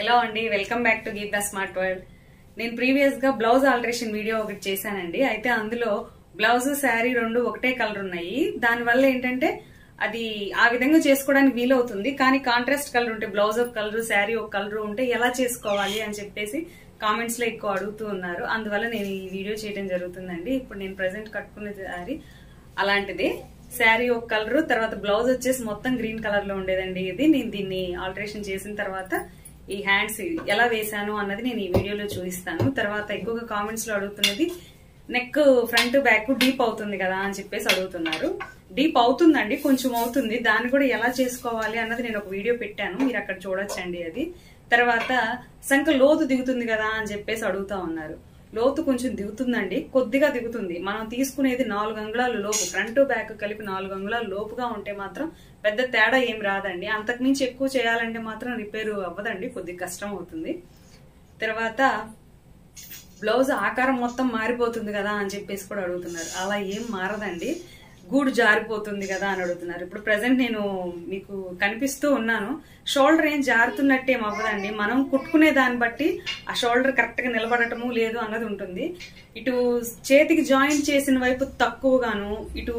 Hello అండి welcome back to Geetha smart world నేను ప్రీవియస్గా బ్లౌజ్ ఆల్టరేషన్ వీడియో ఒకటి చేశానండి. అయితే అందులో బ్లౌజ్ శారీ రెండు ఒకటే కలర్ ఉన్నాయి. దానివల్ల ఏంటంటే అది ఆ విధంగా చేసుకోవడానికి వీలవుతుంది. కానీ కాంట్రాస్ట్ కలర్ ఉంటే బ్లౌజ్ ఒక కలర్ శారీ ఒక కలర్ ఉంటే ఎలా చేసుకోవాలి అని చెప్పేసి కామెంట్స్లో ఎక్కువ అడుగుతూ ఉన్నారు. అందువల్ల నేను ఈ వీడియో చేయడం జరుగుతుందండి. ఇప్పుడు నేను ప్రెసెంట్ కట్టుకున్న శారీ అలాంటిది. శారీ ఒక కలర్ తర్వాత బ్లౌజ్ వచ్చేసి మొత్తం గ్రీన్ కలర్లో ఉండేదండి ఇది. నేను దీన్ని ఆల్టరేషన్ చేసిన తర్వాత ఈ హ్యాండ్స్ ఎలా వేసాను అన్నది నేను ఈ వీడియోలో చూపిస్తాను. తర్వాత ఎక్కువగా కామెంట్స్లో అడుగుతున్నది నెక్ ఫ్రంట్ బ్యాక్ డీప్ అవుతుంది కదా అని చెప్పేసి అడుగుతున్నారు. డీప్ అవుతుందండి కొంచెం అవుతుంది. దాన్ని కూడా ఎలా చేసుకోవాలి అన్నది నేను ఒక వీడియో పెట్టాను. మీరు అక్కడ చూడొచ్చండి అది. తర్వాత సంఖ లోతు దిగుతుంది కదా అని చెప్పేసి అడుగుతా ఉన్నారు. లోతు కొంచెం దిగుతుందండి. కొద్దిగా దిగుతుంది. మనం తీసుకునేది నాలుగు అంగుళాలు లోపు ఫ్రంట్ బ్యాక్ కలిపి నాలుగు అంగుళాలు లోపుగా ఉంటే మాత్రం పెద్ద తేడా ఏం రాదండి. అంతకుమించి ఎక్కువ చేయాలంటే మాత్రం రిపేర్ అవ్వదండి. కొద్దిగా కష్టం అవుతుంది. తర్వాత బ్లౌజ్ ఆకారం మొత్తం మారిపోతుంది కదా అని చెప్పేసి కూడా అడుగుతున్నారు. అలా ఏం మారదండి. గూడు జారిపోతుంది కదా అని అడుగుతున్నారు. ఇప్పుడు ప్రజెంట్ నేను మీకు కనిపిస్తూ ఉన్నాను. షోల్డర్ ఏం జారుతున్నట్టు ఏం అవ్వదండి మనం కుట్టుకునే దాన్ని బట్టి ఆ షోల్డర్ కరెక్ట్గా నిలబడటము లేదు అన్నది ఉంటుంది. ఇటు చేతికి జాయింట్ చేసిన వైపు తక్కువగాను ఇటు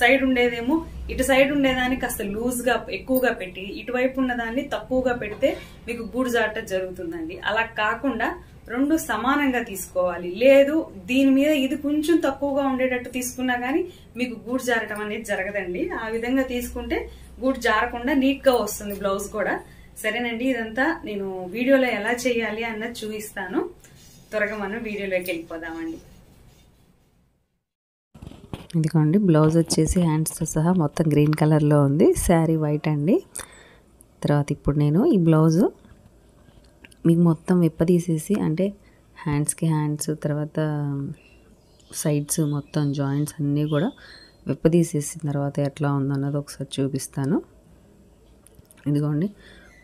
సైడ్ ఉండేదేమో ఇటు సైడ్ ఉండేదాన్ని కాస్త లూజ్గా ఎక్కువగా పెట్టి ఇటువైపు ఉన్నదాన్ని తక్కువగా పెడితే మీకు గూడు జారటం జరుగుతుందండి. అలా కాకుండా రెండు సమానంగా తీసుకోవాలి. లేదు దీని మీద ఇది కొంచెం తక్కువగా ఉండేటట్టు తీసుకున్నా కానీ మీకు గూడు జారటం అనేది జరగదండి. ఆ విధంగా తీసుకుంటే గూడు జారకుండా నీట్గా వస్తుంది బ్లౌజ్ కూడా. సరేనండి ఇదంతా నేను వీడియోలో ఎలా చేయాలి అన్నది చూపిస్తాను. త్వరగా మనం వీడియోలోకి వెళ్ళిపోదామండి. ఇదిగోండి బ్లౌజ్ వచ్చేసి హ్యాండ్స్తో సహా మొత్తం గ్రీన్ కలర్లో ఉంది. శారీ వైట్ అండి. తర్వాత ఇప్పుడు నేను ఈ బ్లౌజు మీకు మొత్తం విప్పదీసేసి అంటే హ్యాండ్స్కి హ్యాండ్స్ తర్వాత సైడ్స్ మొత్తం జాయింట్స్ అన్నీ కూడా విప్పదీసేసిన తర్వాత ఎట్లా ఉందన్నది ఒకసారి చూపిస్తాను. ఇదిగోండి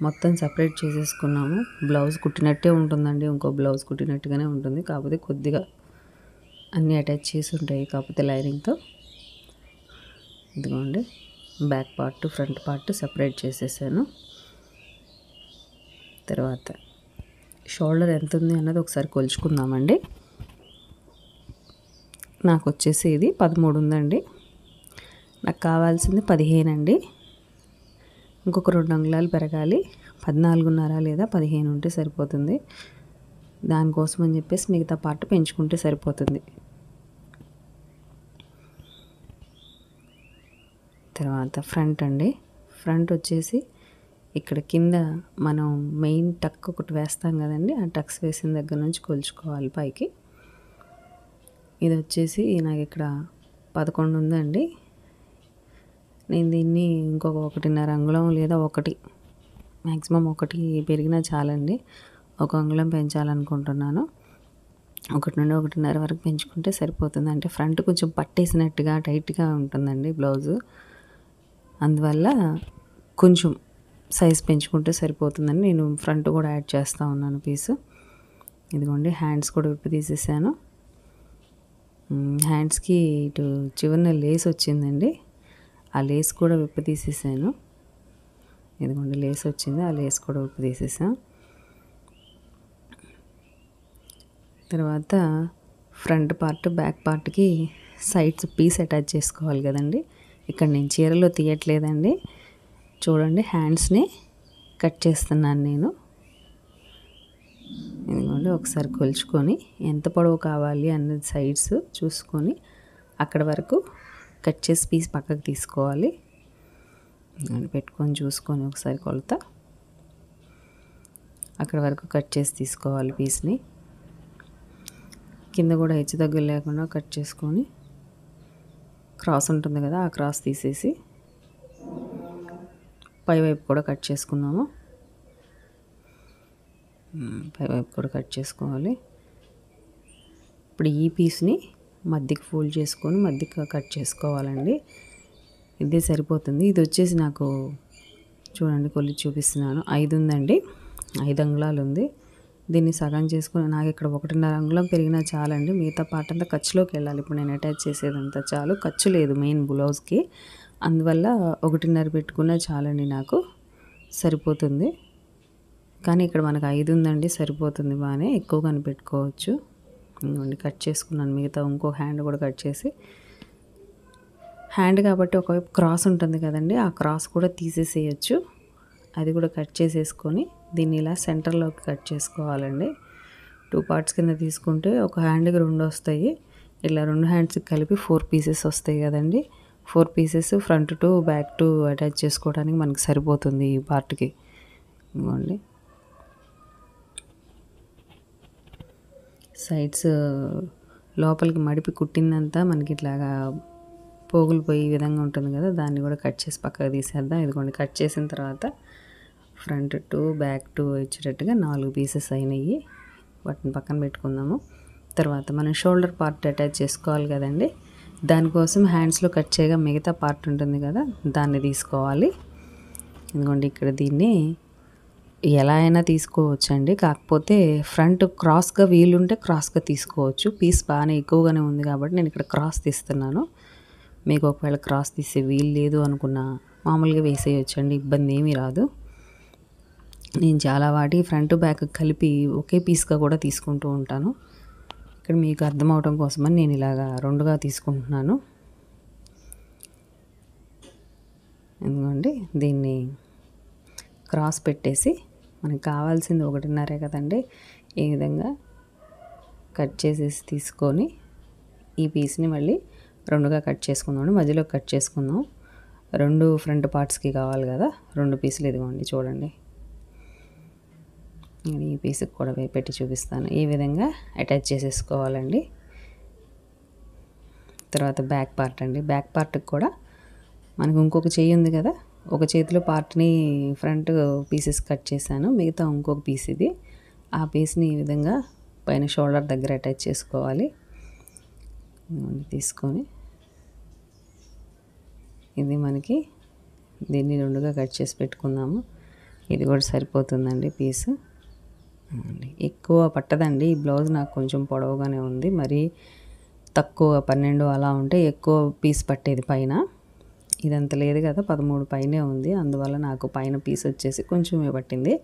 మొత్తం సపరేట్ చేసేసుకున్నాము. బ్లౌజ్ కుట్టినట్టే ఉంటుందండి ఇంకో బ్లౌజ్ కుట్టినట్టుగానే ఉంటుంది. కాకపోతే కొద్దిగా అన్నీ అటాచ్ చేసి ఉంటాయి కాకపోతే లైనింగ్తో ఇదిగోండి back part front part separate చేసేసాను. తర్వాత షోల్డర్ ఎంత ఉంది అన్నది ఒకసారి కొలుచుకుందామండి. నాకు వచ్చేసి ఇది పదమూడు ఉందండి. నాకు కావాల్సింది పదిహేను అండి ఇంకొక రెండు అంగుళాలు పెరగాలి. పద్నాలుగున్నర లేదా పదిహేను ఉంటే సరిపోతుంది. దానికోసం అని చెప్పేసి మిగతా పార్ట్ పెంచుకుంటే సరిపోతుంది. తర్వాత ఫ్రంట్ అండి. ఫ్రంట్ వచ్చేసి ఇక్కడ కింద మనం మెయిన్ టక్ ఒకటి వేస్తాం కదండి ఆ టక్స్ వేసిన దగ్గర నుంచి కొలుచుకోవాలి పైకి. ఇది వచ్చేసి నాకు ఇక్కడ పదకొండు ఉందండి. నేను దీన్ని ఇంకొక ఒకటిన్నర అంగుళం లేదా ఒకటి మ్యాక్సిమం ఒకటి పెరిగినా చాలండి. ఒక అంగుళం పెంచాలనుకుంటున్నాను. ఒకటి నుండి ఒకటిన్నర వరకు పెంచుకుంటే సరిపోతుంది. అంటే ఫ్రంట్ కొంచెం పట్టేసినట్టుగా టైట్గా ఉంటుందండి బ్లౌజు. అందువల్ల కొంచెం సైజ్ పెంచుకుంటే సరిపోతుందని నేను ఫ్రంట్ కూడా యాడ్ చేస్తూ ఉన్నాను పీసు. ఇదిగోండి హ్యాండ్స్ కూడా విప్పి తీసేసాను. హ్యాండ్స్కి ఇటు చివరిన లేస్ వచ్చిందండి. ఆ లేస్ కూడా విప్పి తీసేసాను. ఇదిగోండి లేస్ వచ్చింది ఆ లేస్ కూడా విప్పి తీసేసాను తర్వాత ఫ్రంట్ పార్ట్ బ్యాక్ పార్ట్కి సైడ్స్ పీస్ అటాచ్ చేసుకోవాలి కదండి. ఇక్కడ నేను చీరలో తీయట్లేదండి. చూడండి హ్యాండ్స్ని కట్ చేస్తున్నాను నేను. ఇదిగోండి ఒకసారి కొలుచుకొని ఎంత పొడవు కావాలి అన్నది సైడ్స్ చూసుకొని అక్కడ వరకు కట్ చేసి పీస్ పక్కకు తీసుకోవాలి. పెట్టుకొని చూసుకొని ఒకసారి కొలత. అక్కడ వరకు కట్ చేసి తీసుకోవాలి పీస్ని కింద కూడా హెచ్చు తగ్గులు లేకుండా కట్ చేసుకొని క్రాస్ ఉంటుంది కదా ఆ క్రాస్ తీసేసి పైవైపు కూడా కట్ చేసుకున్నాము. పైవైపు కూడా కట్ చేసుకోవాలి. ఇప్పుడు ఈ పీస్ని మధ్యకి ఫోల్డ్ చేసుకొని మధ్యకి కట్ చేసుకోవాలండి. ఇదే సరిపోతుంది. ఇది వచ్చేసి నాకు చూడండి కొలి చూపిస్తున్నాను. ఐదు ఉందండి. ఐదు అంగుళాలు ఉంది. దీన్ని సగం చేసుకుని నాకు ఇక్కడ ఒకటిన్నర అంగుళం పెరిగినా చాలండి. మిగతా పార్ట్ అంతా ఖర్చులోకి వెళ్ళాలి. ఇప్పుడు నేను అటాచ్ చేసేదంతా చాలు. ఖర్చు లేదు మెయిన్ బ్లౌజ్కి అందువల్ల ఒకటిన్నర పెట్టుకున్నా చాలండి నాకు. సరిపోతుంది. కానీ ఇక్కడ మనకు ఐదు ఉందండి సరిపోతుంది బాగానే. ఎక్కువ కనిపెట్టుకోవచ్చు. ఇంకోండి కట్ చేసుకున్నాను. మిగతా ఇంకో హ్యాండ్ కూడా కట్ చేసి. హ్యాండ్ కాబట్టి ఒకవైపు క్రాస్ ఉంటుంది కదండి ఆ క్రాస్ కూడా తీసేసేయచ్చు. అది కూడా కట్ చేసేసుకొని దీన్ని ఇలా సెంటర్లోకి కట్ చేసుకోవాలండి. టూ పార్ట్స్ కింద తీసుకుంటే ఒక హ్యాండ్కి రెండు వస్తాయి. ఇలా రెండు హ్యాండ్స్కి కలిపి ఫోర్ పీసెస్ వస్తాయి కదండి. Four pieces front to back to attach చేసుకోవడానికి మనకి సరిపోతుంది ఈ పార్ట్కి. ఇవ్వండి సైడ్స్ లోపలికి మడిపి కుట్టిందంతా మనకి ఇట్లాగా పోగులు పోయి విధంగా ఉంటుంది కదా దాన్ని కూడా కట్ చేసి పక్కకు తీసేద్దాం. ఇదిగోండి కట్ చేసిన తర్వాత ఫ్రంట్ టు బ్యాక్ టు ఇచ్చేటట్టుగా నాలుగు పీసెస్ అయినాయి. వాటిని పక్కన పెట్టుకుందాము. తర్వాత మనం షోల్డర్ పార్ట్ అటాచ్ చేసుకోవాలి కదండి. దానికోసం హ్యాండ్స్లో కట్ చేయగా మిగతా పార్ట్ ఉంటుంది కదా దాన్ని తీసుకోవాలి. ఎందుకంటే ఇక్కడ దీన్ని ఎలా అయినా తీసుకోవచ్చండి. కాకపోతే ఫ్రంట్ క్రాస్గా వీలుంటే క్రాస్గా తీసుకోవచ్చు. పీస్ బాగానే ఎక్కువగానే ఉంది కాబట్టి నేను ఇక్కడ క్రాస్ తీస్తున్నాను. మీకు ఒకవేళ క్రాస్ తీసే వీలు లేదు అనుకున్నా మామూలుగా వేసేయచ్చండి ఇబ్బంది ఏమీ రాదు. నేను చాలా వాటి ఫ్రంట్ బ్యాక్ కలిపి ఒకే పీస్గా కూడా తీసుకుంటూ ఉంటాను. ఇక్కడ మీకు అర్థం అవడం కోసమని నేను ఇలాగా రెండుగా తీసుకుంటున్నాను. ఎందుకంటే దీన్ని క్రాస్ పెట్టేసి మనకు కావాల్సింది ఒకటిన్నరే కదండి. ఈ విధంగా కట్ చేసేసి తీసుకొని ఈ పీస్ని మళ్ళీ రెండుగా కట్ చేసుకుందాం మధ్యలో కట్ చేసుకుందాం. రెండు ఫ్రంట్ పార్ట్స్కి కావాలి కదా. రెండు పీసులు ఇదిగోండి చూడండి. నేను ఈ పీస్కి కూడా పెట్టి చూపిస్తాను. ఈ విధంగా అటాచ్ చేసేసుకోవాలండి. తర్వాత బ్యాక్ పార్ట్ అండి. బ్యాక్ పార్ట్కి కూడా మనకు ఇంకొక చెయ్యి ఉంది కదా. ఒక చేతిలో పార్ట్ని ఫ్రంట్ పీసెస్ కట్ చేశాను. మిగతా ఇంకొక పీస్ ఇది. ఆ పీస్ని ఈ విధంగా పైన షోల్డర్ దగ్గర అటాచ్ చేసుకోవాలి. తీసుకొని ఇది మనకి దీన్ని రెండుగా కట్ చేసి పెట్టుకుందాము ఇది కూడా సరిపోతుందండి పీసు. ఎక్కువ పట్టదండి. ఈ బ్లౌజ్ నాకు కొంచెం పొడవుగానే ఉంది. మరి తక్కువ పన్నెండు అలా ఉంటే ఎక్కువ పీస్ పట్టేది పైన. ఇదంత లేదు కదా పదమూడు పైనే ఉంది. అందువల్ల నాకు పైన పీస్ వచ్చేసి కొంచెమే పట్టింది.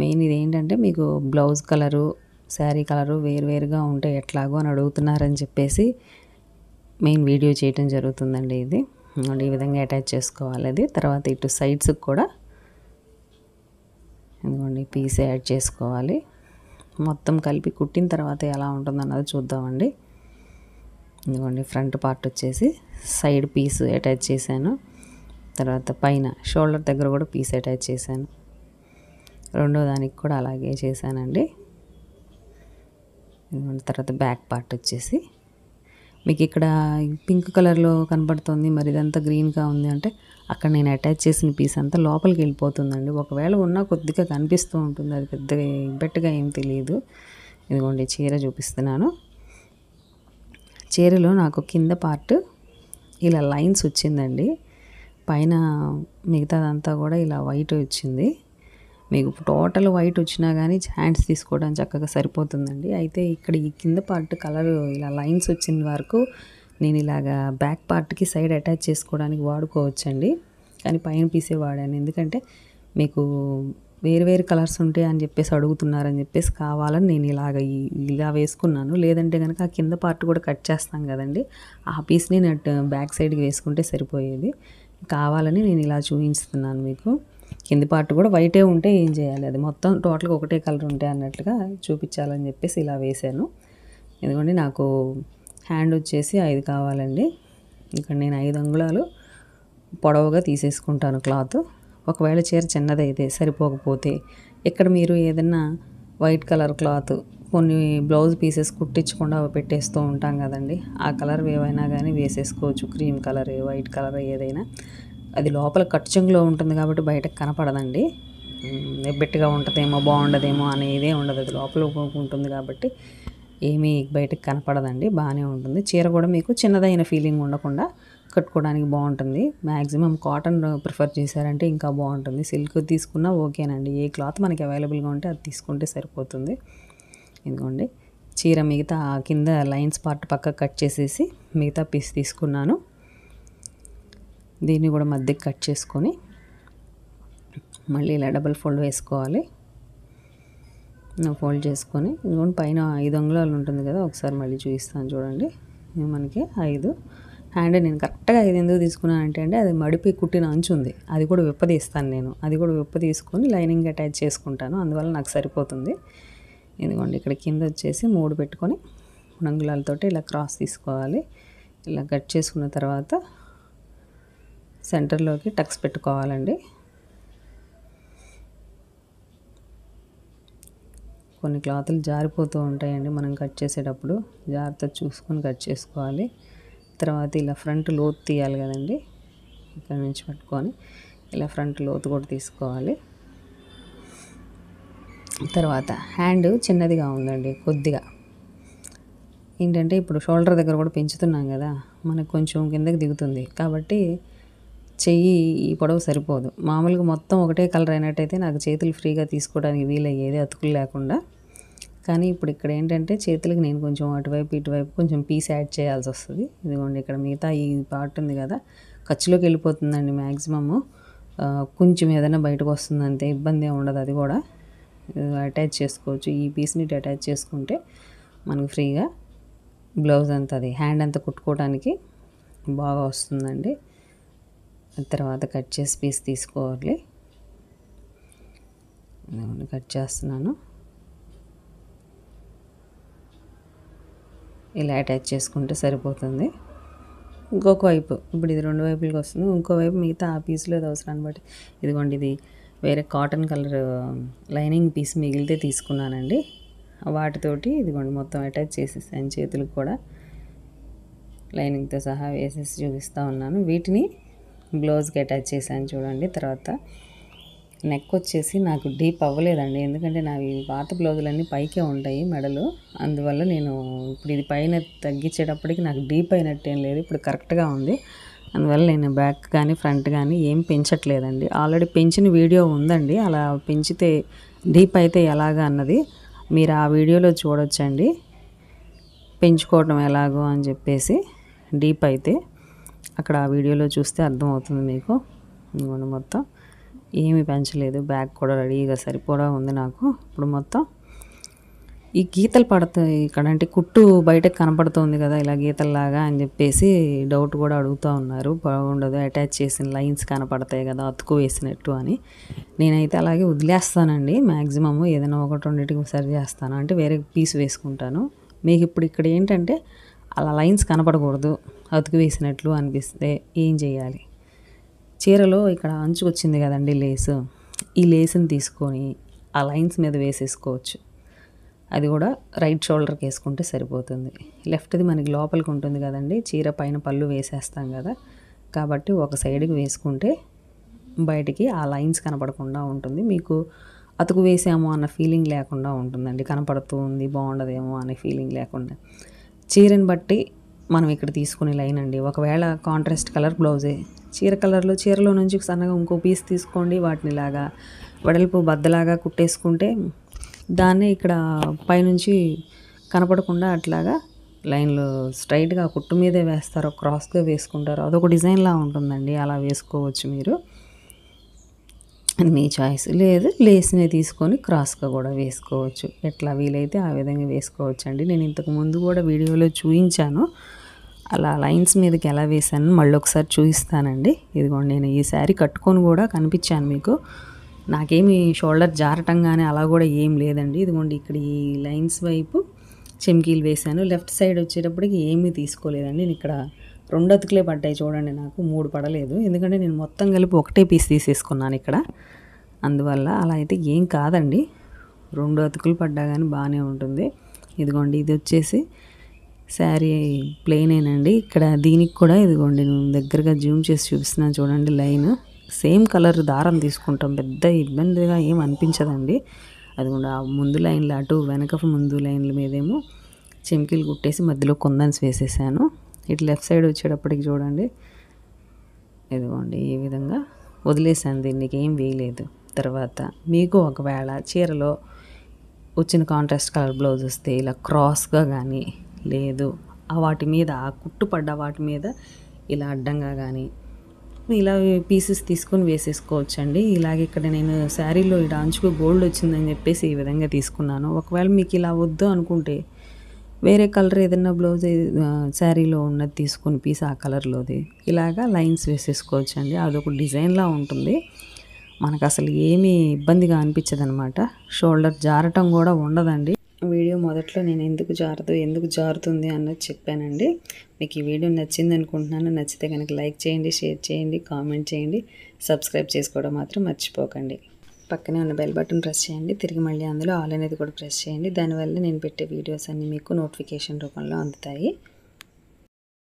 మెయిన్ ఇది ఏంటంటే మీకు బ్లౌజ్ కలరు శారీ కలరు వేరువేరుగా ఉంటే ఎట్లాగో అని అడుగుతున్నారని చెప్పేసి మెయిన్ వీడియో చేయటం జరుగుతుందండి ఇది. ఈ విధంగా అటాచ్ చేసుకోవాలి అది. తర్వాత ఇటు సైడ్స్కి కూడా ఇదిగోండి పీస్ యాడ్ చేసుకోవాలి. మొత్తం కలిపి కుట్టిన తర్వాత ఎలా ఉంటుందన్నది చూద్దామండి. ఇదిగోండి ఫ్రంట్ పార్ట్ వచ్చేసి సైడ్ పీస్ అటాచ్ చేశాను. తర్వాత పైన షోల్డర్ దగ్గర కూడా పీస్ అటాచ్ చేశాను. రెండో దానికి కూడా అలాగే చేశానండి. ఇదిగోండి తర్వాత బ్యాక్ పార్ట్ వచ్చేసి. మీకు ఇక్కడ పింక్ కలర్లో కనబడుతుంది మరి ఇదంతా గ్రీన్గా ఉంది అంటే అక్కడ నేను అటాచ్ చేసిన పీస్ అంతా లోపలికి వెళ్ళిపోతుందండి. ఒకవేళ ఉన్నా కొద్దిగా కనిపిస్తూ ఉంటుంది. అది పెద్దగా బెట్టగా ఏం తెలియదు. ఇదిగోండి చీర చూపిస్తున్నాను. చీరలో నాకు కింద పార్ట్ ఇలా లైన్స్ వచ్చిందండి. పైన మిగతాదంతా కూడా ఇలా వైట్ వచ్చింది. మీకు టోటల్ వైట్ వచ్చినా కానీ హ్యాండ్స్ తీసుకోవడం చక్కగా సరిపోతుందండి. అయితే ఇక్కడ ఈ కింద పార్ట్ కలర్ ఇలా లైన్స్ వచ్చిన వరకు నేను ఇలాగా బ్యాక్ పార్ట్కి సైడ్ అటాచ్ చేసుకోవడానికి వాడుకోవచ్చండి. కానీ పైన పీసే వాడాను ఎందుకంటే మీకు వేరు వేరు కలర్స్ ఉంటాయి అని చెప్పేసి అడుగుతున్నారని చెప్పేసి కావాలని నేను ఇలాగ ఇలా వేసుకున్నాను. లేదంటే కనుక ఆ కింద పార్ట్ కూడా కట్ చేస్తాం కదండి. ఆ పీస్ని నేను బ్యాక్ సైడ్కి వేసుకుంటే సరిపోయేది. కావాలని నేను ఇలా చూపించుతున్నాను మీకు. కింది పార్ట్ కూడా వైటే ఉంటే ఏం చేయాలి? అది మొత్తం టోటల్గా ఒకటే కలర్ ఉంటాయి అన్నట్లుగా చూపించాలని చెప్పేసి ఇలా వేశాను. ఎందుకంటే నాకు హ్యాండ్ వచ్చేసి ఐదు కావాలండి. ఇక్కడ నేను ఐదు అంగుళాలు పొడవుగా తీసేసుకుంటాను క్లాత్. ఒకవేళ చీర చిన్నదైతే సరిపోకపోతే ఇక్కడ మీరు ఏదన్నా వైట్ కలర్ క్లాత్ కొన్ని బ్లౌజ్ పీసెస్ కుట్టించకుండా పెట్టేస్తూ ఉంటాం కదండి. ఆ కలర్ ఏవైనా కానీ వేసేసుకోవచ్చు. క్రీమ్ కలర్ వైట్ కలర్ ఏదైనా. అది లోపల కట్చింగ్లో ఉంటుంది కాబట్టి బయటకు కనపడదండి. ఉమ్, ఉంటుందేమో బాగుండదేమో అనేదే ఉండదు. అది లోపల ఉంటుంది కాబట్టి ఏమీ బయటకు కనపడదండి. బాగానే ఉంటుంది. చీర కూడా మీకు చిన్నదైన ఫీలింగ్ ఉండకుండా కట్టుకోవడానికి బాగుంటుంది. మ్యాక్సిమం కాటన్ ప్రిఫర్ చేశారంటే ఇంకా బాగుంటుంది. సిల్క్ తీసుకున్నా ఓకేనండి. ఏ క్లాత్ మనకి అవైలబుల్గా ఉంటే అది తీసుకుంటే సరిపోతుంది. ఇదిగోండి. చీర మిగతా కింద లైన్స్ పార్ట్ పక్క కట్ చేసేసి మిగతా పీస్ తీసుకున్నాను. దీన్ని కూడా మధ్యకి కట్ చేసుకొని మళ్ళీ ఇలా డబల్ ఫోల్డ్ వేసుకోవాలి. ఫోల్డ్ చేసుకొని ఇదిగోండి పైన ఐదు అంగుళాలు ఉంటుంది కదా ఒకసారి మళ్ళీ చూపిస్తాను చూడండి. మనకి ఐదు. అండ్ నేను కరెక్ట్గా ఇది ఎందుకు తీసుకున్నాను అంటే అండి అది మడిపి కుట్టిన అంచు ఉంది. అది కూడా విప్ప తీస్తాను నేను. అది కూడా విప్ప తీసుకొని లైనింగ్ అటాచ్ చేసుకుంటాను. అందువల్ల నాకు సరిపోతుంది. ఇదిగోండి ఇక్కడ కింద వచ్చేసి మూడు పెట్టుకొని మూడు ఇలా క్రాస్ తీసుకోవాలి. ఇలా కట్ చేసుకున్న తర్వాత సెంటర్లోకి టక్స్ పెట్టుకోవాలండి. కొన్ని క్లాతులు జారిపోతూ ఉంటాయండి మనం కట్ చేసేటప్పుడు. జాగ్రత్త చూసుకొని కట్ చేసుకోవాలి. తర్వాత ఇలా ఫ్రంట్ లోతు తీయాలి కదండి. ఇక్కడ నుంచి పట్టుకొని ఇలా ఫ్రంట్ లోతు కూడా తీసుకోవాలి. తర్వాత హ్యాండ్ చిన్నదిగా ఉందండి కొద్దిగా. ఏంటంటే ఇప్పుడు షోల్డర్ దగ్గర కూడా పెంచుతున్నాం కదా మనకు కొంచెం కిందకి దిగుతుంది. కాబట్టి చెయ్యి ఈ పొడవు సరిపోదు. మామూలుగా మొత్తం ఒకటే కలర్ అయినట్టయితే నాకు చేతులు ఫ్రీగా తీసుకోవడానికి వీలయ్యేది అతుకులు లేకుండా. కానీ ఇప్పుడు ఇక్కడ ఏంటంటే చేతులకి నేను కొంచెం అటువైపు ఇటువైపు కొంచెం పీస్ యాడ్ చేయాల్సి వస్తుంది. ఇదిగోండి ఇక్కడ మిగతా ఈ పార్ట్ ఉంది కదా. ఖర్చులోకి వెళ్ళిపోతుందండి మ్యాక్సిమము కొంచెం ఏదైనా బయటకు వస్తుంది అంతే ఇబ్బంది ఉండదు అది కూడా. అటాచ్ చేసుకోవచ్చు. ఈ పీస్ని అటాచ్ చేసుకుంటే మనకు ఫ్రీగా బ్లౌజ్ అంతా అది హ్యాండ్ అంతా కుట్టుకోవడానికి బాగా వస్తుందండి. తర్వాత కట్ చేసి పీస్ తీసుకోవాలి. ఇదిగోండి కట్ చేస్తున్నాను. ఇలా అటాచ్ చేసుకుంటే సరిపోతుంది. ఇంకొక వైపు ఇప్పుడు ఇది రెండు వైపులకి వస్తుంది. ఇంకో వైపు మిగతా ఆ పీస్లో అది అవసరాన్ని బట్టి ఇదిగోండి ఇది వేరే కాటన్ కలర్ లైనింగ్ పీస్ మిగిలితే తీసుకున్నానండి. వాటితోటి ఇదిగోండి మొత్తం అటాచ్ చేసేసాను చేతులకు కూడా లైనింగ్తో సహా వేసేసి చూపిస్తూ ఉన్నాను. వీటిని బ్లౌజ్కి అటాచ్ చేశాను చూడండి తర్వాత నెక్ వచ్చేసి నాకు డీప్ అవ్వలేదండి. ఎందుకంటే నావి పాత బ్లౌజులన్నీ పైకే ఉంటాయి మెడలు. అందువల్ల నేను ఇప్పుడు ఇది పైన తగ్గించేటప్పటికి నాకు డీప్ అయినట్టు ఏం లేదు. ఇప్పుడు కరెక్ట్గా ఉంది. అందువల్ల నేను బ్యాక్ కానీ ఫ్రంట్ కానీ ఏం పెంచట్లేదండి. ఆల్రెడీ పెంచిన వీడియో ఉందండి. అలా పెంచితే డీప్ అయితే ఎలాగా అన్నది మీరు ఆ వీడియోలో చూడొచ్చండి. పెంచుకోవడం ఎలాగో అని చెప్పేసి డీప్ అయితే అక్కడ ఆ వీడియోలో చూస్తే అర్థమవుతుంది మీకు. ఇదిగోండి మొత్తం. ఏమీ పెంచలేదు. బ్యాగ్ కూడా రెడీగా సరిపోడా ఉంది నాకు. ఇప్పుడు మొత్తం ఈ గీతలు పడతాయి ఇక్కడ అంటే కుట్టు బయటకు కనపడుతుంది కదా ఇలా గీతల్లాగా అని చెప్పేసి డౌట్ కూడా అడుగుతూ ఉన్నారు. బాగుండదు అటాచ్ చేసిన లైన్స్ కనపడతాయి కదా అతుకు వేసినట్టు అని. నేనైతే అలాగే వదిలేస్తానండి. మ్యాక్సిమమ్ ఏదైనా ఒకటి రెండింటికి సరి చేస్తాను. అంటే వేరే పీస్ వేసుకుంటాను. మీకు ఇప్పుడు ఇక్కడ ఏంటంటే అలా లైన్స్ కనపడకూడదు అతుకు వేసినట్లు అనిపిస్తే ఏం చేయాలి? చీరలో ఇక్కడ అంచు వచ్చింది కదండి లేసు. ఈ లేసుని తీసుకొని ఆ లైన్స్ మీద వేసేసుకోవచ్చు. అది కూడా రైట్ షోల్డర్కి వేసుకుంటే సరిపోతుంది. లెఫ్ట్ది మనకి లోపలికి ఉంటుంది కదండి. చీర పైన పళ్ళు వేసేస్తాం కదా. కాబట్టి ఒక సైడ్కి వేసుకుంటే బయటికి ఆ లైన్స్ కనపడకుండా ఉంటుంది. మీకు అతుకు వేసాము అన్న ఫీలింగ్ లేకుండా ఉంటుందండి. కనపడుతూ ఉంది బాగుండదేమో అనే ఫీలింగ్ లేకుండా. చీరని బట్టి మనం ఇక్కడ తీసుకునే లైన్ అండి. ఒకవేళ కాంట్రాస్ట్ కలర్ బ్లౌజే చీర కలర్లో చీరలో నుంచి సన్నగా ఇంకో పీస్ తీసుకోండి వాటిని ఇలాగా వెడల్పు బద్దలాగా కుట్టేసుకుంటే దాన్నే ఇక్కడ పైనుంచి కనపడకుండా అట్లాగా లైన్లు స్ట్రైట్గా కుట్టు మీదే వేస్తారు క్రాస్గా వేసుకుంటారు అదొక డిజైన్లా ఉంటుందండి. అలా వేసుకోవచ్చు మీరు. మీ చాయిస్. లేదు లేస్ని తీసుకొని క్రాస్గా కూడా వేసుకోవచ్చు. ఎట్లా వీలైతే ఆ విధంగా వేసుకోవచ్చు అండి నేను ఇంతకు ముందు కూడా వీడియోలో చూపించాను అలా లైన్స్ మీదకి ఎలా వేసాను మళ్ళీ ఒకసారి చూపిస్తానండి. ఇదిగోండి నేను ఈ శారీ కట్టుకొని కూడా కనిపించాను మీకు. నాకేమి షోల్డర్ జారటం కానీ అలా కూడా ఏం లేదండి. ఇదిగోండి ఇక్కడ ఈ లైన్స్ వైపు చెమ్కీలు వేశాను. లెఫ్ట్ సైడ్ వచ్చేటప్పటికి ఏమీ తీసుకోలేదండి. నేను ఇక్కడ రెండు అతుకులే పడ్డాయి చూడండి నాకు మూడు పడలేదు. ఎందుకంటే నేను మొత్తం కలిపి ఒకటే పీస్ తీసేసుకున్నాను ఇక్కడ. అందువల్ల అలా అయితే ఏం కాదండి. రెండు అతుకులు పడ్డా కానీ బాగానే ఉంటుంది. ఇదిగోండి ఇది వచ్చేసి శారీ ప్లెయినేనండి ఇక్కడ దీనికి కూడా ఇదిగోండి నేను దగ్గరగా జూమ్ చేసి చూపిస్తున్నాను చూడండి లైన్. సేమ్ కలర్ దారం తీసుకుంటాం పెద్ద ఇబ్బందిగా ఏం అనిపించదండి. అది కూడా ఆ ముందు లైన్లు అటు వెనక ముందు లైన్ల మీదేమో చెంకీలు కుట్టేసి మధ్యలో కొందన్స్ వేసేసాను. ఇటు లెఫ్ట్ సైడ్ వచ్చేటప్పటికి చూడండి ఇదిగోండి ఈ విధంగా వదిలేసాను దీనికి ఏం వేయలేదు తర్వాత మీకు ఒకవేళ చీరలో వచ్చిన కాంట్రాస్ట్ కలర్ బ్లౌజ్ వస్తే ఇలా క్రాస్గా కానీ లేదు. ఆ వాటి మీద ఆ వాటి మీద ఇలా అడ్డంగా కానీ ఇలా పీసెస్ తీసుకొని వేసేసుకోవచ్చండి. ఇలాగే ఇక్కడ నేను శారీలో ఇలా అంచుకు గోల్డ్ వచ్చిందని చెప్పేసి ఈ విధంగా తీసుకున్నాను. ఒకవేళ మీకు ఇలా వద్దు అనుకుంటే వేరే కలర్ ఏదైనా బ్లౌజ్ శారీలో ఉన్నది తీసుకొని పీస్ ఆ కలర్లోది ఇలాగా లైన్స్ వేసేసుకోవచ్చండి. అదొక డిజైన్లా ఉంటుంది. మనకు అసలు ఏమీ ఇబ్బందిగా అనిపించదు అనమాట షోల్డర్ జారటం కూడా ఉండదండి. వీడియో మొదట్లో నేను ఎందుకు జారదు ఎందుకు జారుతుంది అన్నది చెప్పానండి. మీకు ఈ వీడియో నచ్చింది అనుకుంటున్నాను. నచ్చితే కనుక లైక్ చేయండి షేర్ చేయండి కామెంట్ చేయండి. సబ్స్క్రైబ్ చేసుకోవడం మాత్రం మర్చిపోకండి. పక్కనే ఉన్న బెల్ బటన్ ప్రెస్ చేయండి. తిరిగి మళ్ళీ అందులో ఆల్ అనేది కూడా ప్రెస్ చేయండి. దానివల్ల నేను పెట్టే వీడియోస్ అన్నీ మీకు నోటిఫికేషన్ రూపంలో అందుతాయి.